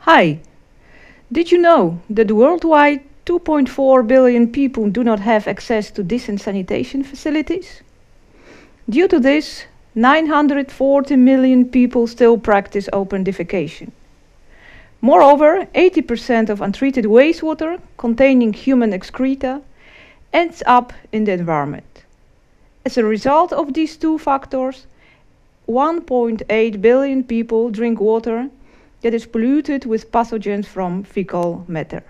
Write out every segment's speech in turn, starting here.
Hi, did you know that worldwide 2.4 billion people do not have access to decent sanitation facilities? Due to this, 940 million people still practice open defecation. Moreover, 80% of untreated wastewater containing human excreta ends up in the environment. As a result of these two factors, 1.8 billion people drink water that is polluted with pathogens from fecal matter.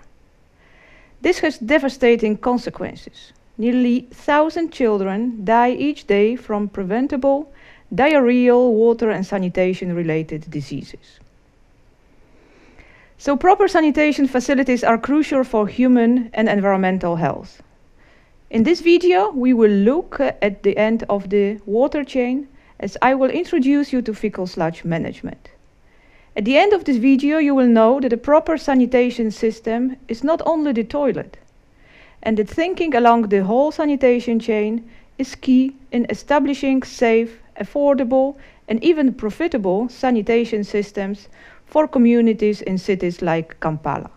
This has devastating consequences. Nearly 1,000 children die each day from preventable diarrheal, water and sanitation related diseases. So proper sanitation facilities are crucial for human and environmental health. In this video, we will look at the end of the water chain as I will introduce you to fecal sludge management. At the end of this video, you will know that a proper sanitation system is not only the toilet, and that thinking along the whole sanitation chain is key in establishing safe, affordable, and even profitable sanitation systems for communities in cities like Kampala.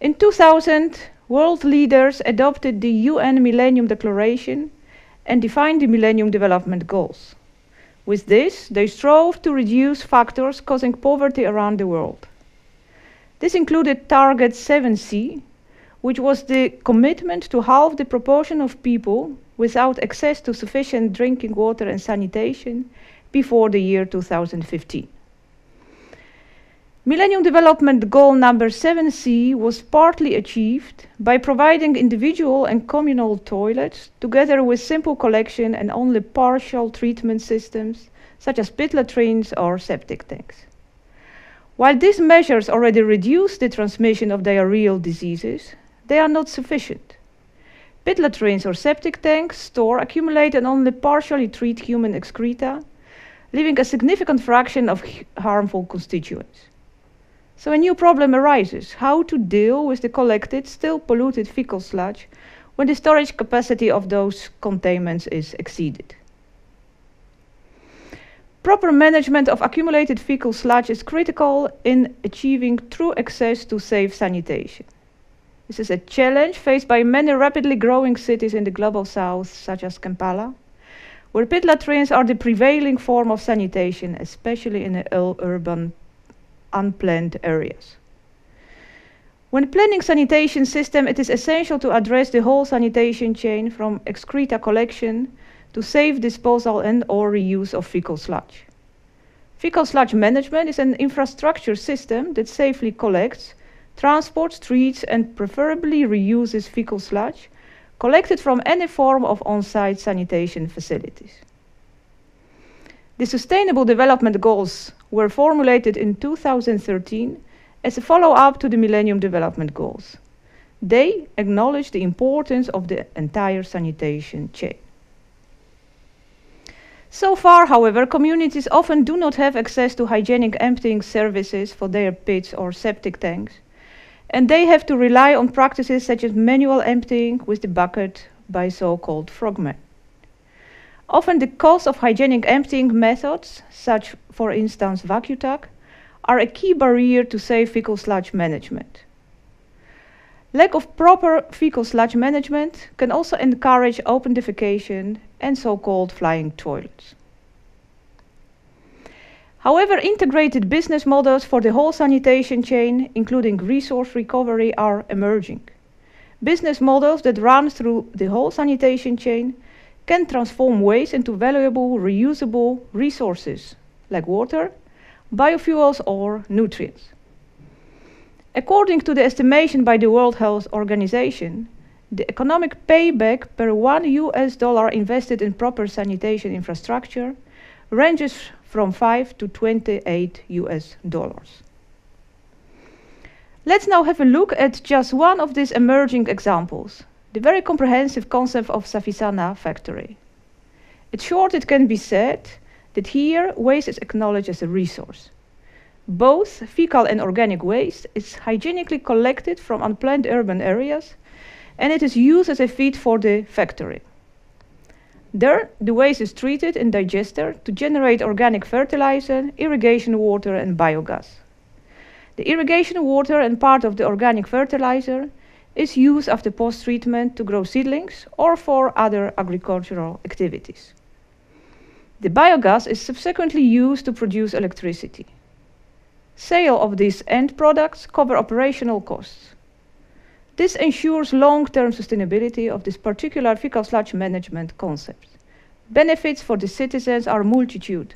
In 2000, world leaders adopted the UN Millennium Declaration and defined the Millennium Development Goals. With this, they strove to reduce factors causing poverty around the world. This included Target 7C, which was the commitment to halve the proportion of people without access to sufficient drinking water and sanitation before the year 2015. Millennium Development Goal number 7C was partly achieved by providing individual and communal toilets together with simple collection and only partial treatment systems such as pit latrines or septic tanks. While these measures already reduce the transmission of diarrheal diseases, they are not sufficient. Pit latrines or septic tanks store, accumulate and only partially treat human excreta, leaving a significant fraction of harmful constituents. So a new problem arises, how to deal with the collected, still polluted fecal sludge when the storage capacity of those containments is exceeded. Proper management of accumulated fecal sludge is critical in achieving true access to safe sanitation. This is a challenge faced by many rapidly growing cities in the global south, such as Kampala, where pit latrines are the prevailing form of sanitation, especially in the urban unplanned areas. When planning sanitation system, it is essential to address the whole sanitation chain from excreta collection to safe disposal and or reuse of fecal sludge. Fecal sludge management is an infrastructure system that safely collects, transports, treats and preferably reuses fecal sludge collected from any form of on-site sanitation facilities. The Sustainable Development Goals were formulated in 2013 as a follow-up to the Millennium Development Goals. They acknowledge the importance of the entire sanitation chain. So far, however, communities often do not have access to hygienic emptying services for their pits or septic tanks, and they have to rely on practices such as manual emptying with the bucket by so-called frogmen. Often the cost of hygienic emptying methods, such for instance Vacutug, are a key barrier to safe fecal sludge management. Lack of proper fecal sludge management can also encourage open defecation and so-called flying toilets. However, integrated business models for the whole sanitation chain, including resource recovery, are emerging. Business models that run through the whole sanitation chain can transform waste into valuable, reusable resources like water, biofuels, or nutrients. According to the estimation by the World Health Organization, the economic payback per one US dollar invested in proper sanitation infrastructure ranges from 5 to 28 US dollars. Let's now have a look at just one of these emerging examples, the very comprehensive concept of Savisana factory. In short, it can be said that here waste is acknowledged as a resource. Both fecal and organic waste is hygienically collected from unplanned urban areas and it is used as a feed for the factory. There, the waste is treated in digester to generate organic fertilizer, irrigation water and biogas. The irrigation water and part of the organic fertilizer is used after post-treatment to grow seedlings or for other agricultural activities. The biogas is subsequently used to produce electricity. Sale of these end products cover operational costs. This ensures long-term sustainability of this particular fecal sludge management concept. Benefits for the citizens are multitude,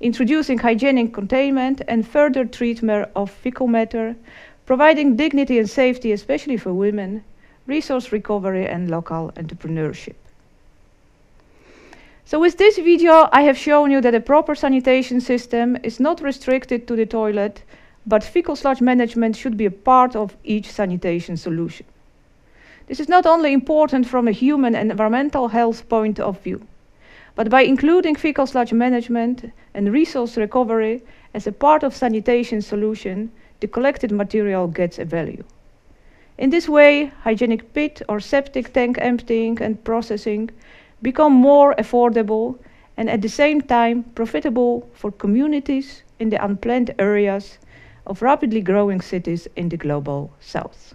introducing hygienic containment and further treatment of fecal matter, providing dignity and safety, especially for women, resource recovery and local entrepreneurship. So with this video, I have shown you that a proper sanitation system is not restricted to the toilet, but fecal sludge management should be a part of each sanitation solution. This is not only important from a human and environmental health point of view, but by including fecal sludge management and resource recovery as a part of sanitation solution, the collected material gets a value. In this way, hygienic pit or septic tank emptying and processing become more affordable and at the same time profitable for communities in the unplanned areas of rapidly growing cities in the global south.